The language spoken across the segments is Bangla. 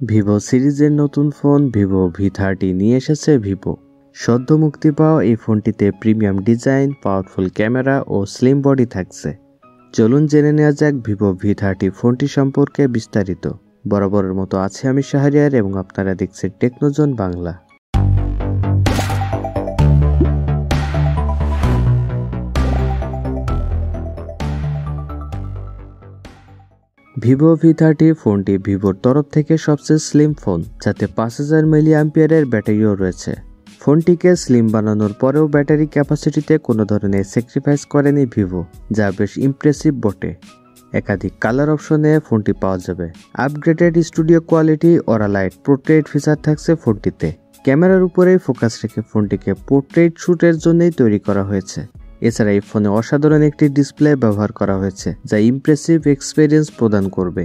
ভিভো সিরিজের নতুন ফোন ভিভো ভি থার্টি নিয়ে এসেছে ভিভো। সদ্য মুক্তি পাওয়া এই ফোনটিতে প্রিমিয়াম ডিজাইন, পাওয়ারফুল ক্যামেরা ও স্লিম বডি থাকছে। চলুন জেনে নেওয়া যাক ভিভো ভি থার্টি ফোনটি সম্পর্কে বিস্তারিত। বরাবরের মতো আছে আমি শাহরিয়ার এবং আপনারা দেখছেন Technozone Bangla. Vivo V thirty ফোনটি ভিভোর তরফ থেকে সবচেয়ে স্লিম ফোন যাতে পাঁচ হাজার মিলি অ্যাম্পিয়ারের ব্যাটারিও রয়েছে। ফোনটিকে স্লিম বানানোর পরেও ব্যাটারি ক্যাপাসিটিতে কোনো ধরনের স্যাক্রিফাইস করেনি ভিভো, যা বেশ ইমপ্রেসিভ বটে। একাধিক কালার অপশনে ফোনটি পাওয়া যাবে। Upgraded studio quality light portrait feature থাকছে ফোনটিতে। ক্যামেরার উপরেই ফোকাস রেখে ফোনটিকে পোর্ট্রেট শ্যুটের জন্যই তৈরি করা হয়েছে। এছাড়া এই ফোনে অসাধারণ একটি ডিসপ্লে ব্যবহার করা হয়েছে, যা ইমপ্রেসিভ এক্সপিরিয়েন্স প্রদান করবে।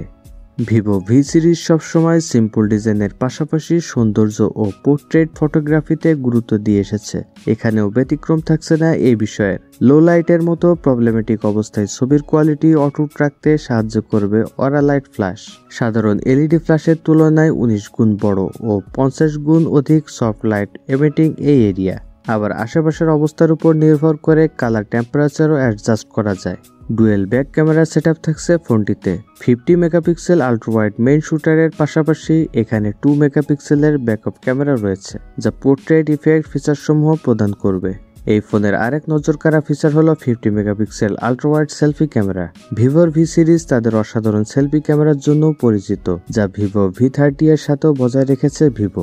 ভিভো ভি সিরিজ সবসময় সিম্পল ডিজাইনের পাশাপাশি সৌন্দর্য ও পোর্ট্রেট ফটোগ্রাফিতে গুরুত্ব দিয়ে এসেছে। এখানেও ব্যতিক্রম থাকছে না এই বিষয়ের। লো লাইটের মতো প্রবলেমেটিক অবস্থায় ছবির কোয়ালিটি অটুট রাখতে সাহায্য করবে অরা লাইট ফ্ল্যাশ সাধারণ এলইডি ফ্ল্যাশের তুলনায় উনিশ গুণ বড় ও পঞ্চাশ গুণ অধিক সফট লাইট এমিটিং এই এরিয়া আবার আশেপাশের অবস্থার উপর নির্ভর করে কালার টেম্পারেচারও অ্যাডজাস্ট করা যায়। ডুয়েল ব্যাক ক্যামেরা সেট থাকছে ফোনটিতে। ফিফটি মেগাপিক্সেল আলট্রাওয়াইড মেইন শুটারের পাশাপাশি এখানে টু মেগাপিক্সেলের ব্যাকআপ ক্যামেরা রয়েছে, যা পোর্ট্রেট ইফেক্ট ফিচারসমূহ প্রদান করবে। এই ফোনের আরেক নজর কারা ফিচার হলো fifty megapixel ultrawide selfie camera ভিভোর ভি সিরিজ তাদের অসাধারণ সেলফি ক্যামেরার জন্য পরিচিত, যা ভিভো ভি থার্টি এর সাথেও বজায় রেখেছে Vivo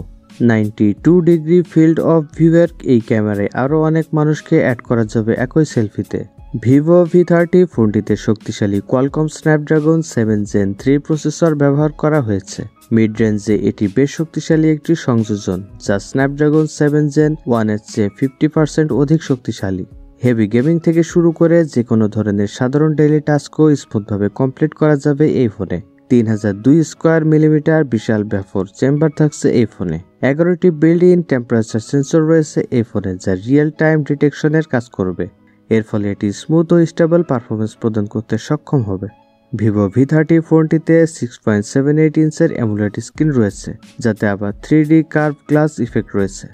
ninety two degree field of ভিউয়ের এই ক্যামেরায় আরও অনেক মানুষকে অ্যাড করা যাবে একই সেলফিতে ভিভো ভি থার্টি ফোনটিতে শক্তিশালী Qualcomm Snapdragon seven gen three processor ব্যবহার করা হয়েছে। মিড রেঞ্জে এটি বেশ শক্তিশালী একটি সংযোজন, যা স্ন্যাপড্রাগন সেভেন জেন ওয়ানের চেয়ে ফিফটি পার্সেন্ট অধিক শক্তিশালী। হেভি গেমিং থেকে শুরু করে যে কোনো ধরনের সাধারণ ডেইলি টাস্কও স্মুথভাবে কমপ্লিট করা যাবে এই ফোনে তিন হাজার দুই স্কোয়ার মিলিমিটার বিশাল ব্যাফর চেম্বার থাকছে এই ফোনে। এগারোটি বিল্ড ইন টেম্পারেচার সেন্সর রয়েছে এই ফোনে, যা রিয়েল টাইম ডিটেকশনের কাজ করবে। এর ফলে এটি স্মুথ ও স্টেবল পারফরমেন্স প্রদান করতে সক্ষম হবে। ভিভো ভি থার্টি ফোনটিতে সিক্স পয়েন্ট সেভেন এইট ইঞ্চের অ্যামুলেট স্ক্রিন রয়েছে, যাতে আবার three D curve glass effect রয়েছে।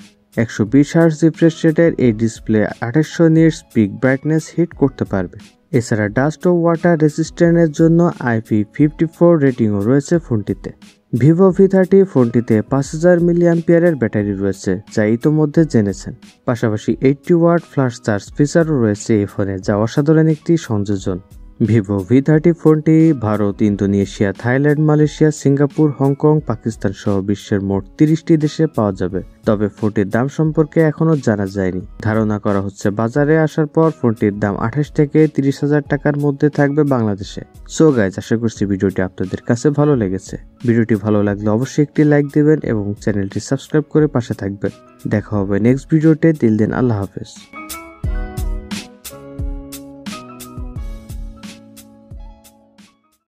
একশো বিশ হার্স রিফ্রেশ রেটের এই ডিসপ্লে আঠাশশো নিটস পিক ব্রাইটনেস হিট করতে পারবে। এছাড়া ডাস্ট ও ওয়াটার রেসিস্ট্যান্টের জন্য আইপি ফিফটি ফোর রেটিংও রয়েছে ফোনটিতে। ভিভো ভি থার্টি ফোনটিতে পাঁচ হাজার মিলিয়াম্পিয়ারের ব্যাটারি রয়েছে, যা ইতোমধ্যে জেনেছেন। পাশাপাশি এইটটি ওয়াট ফ্ল্যাশ চার্জ ফিচারও রয়েছে এই ফোনে, যা অসাধারণ একটি সংযোজন। ভিভো ভি থার্টি ফোনটি Bharat, Indonesia, Thailand, Malaysia, Singapore, Hong Kong, Pakistan সহ বিশ্বের মোট তিরিশটি দেশে পাওয়া যাবে। তবে ফোনটির দাম সম্পর্কে এখনও জানা যায়নি। ধারণা করা হচ্ছে বাজারে আসার পর ফোনটির দাম আঠাশ থেকে তিরিশ হাজার টাকার মধ্যে থাকবে বাংলাদেশে। সো গাইজ আশা করছি ভিডিওটি আপনাদের কাছে ভালো লেগেছে। ভিডিওটি ভালো লাগলে অবশ্যই একটি লাইক দেবেন এবং চ্যানেলটি সাবস্ক্রাইব করে পাশে থাকবেন। দেখা হবে নেক্সট ভিডিওতে দিল দিন আল্লাহ হাফেজ।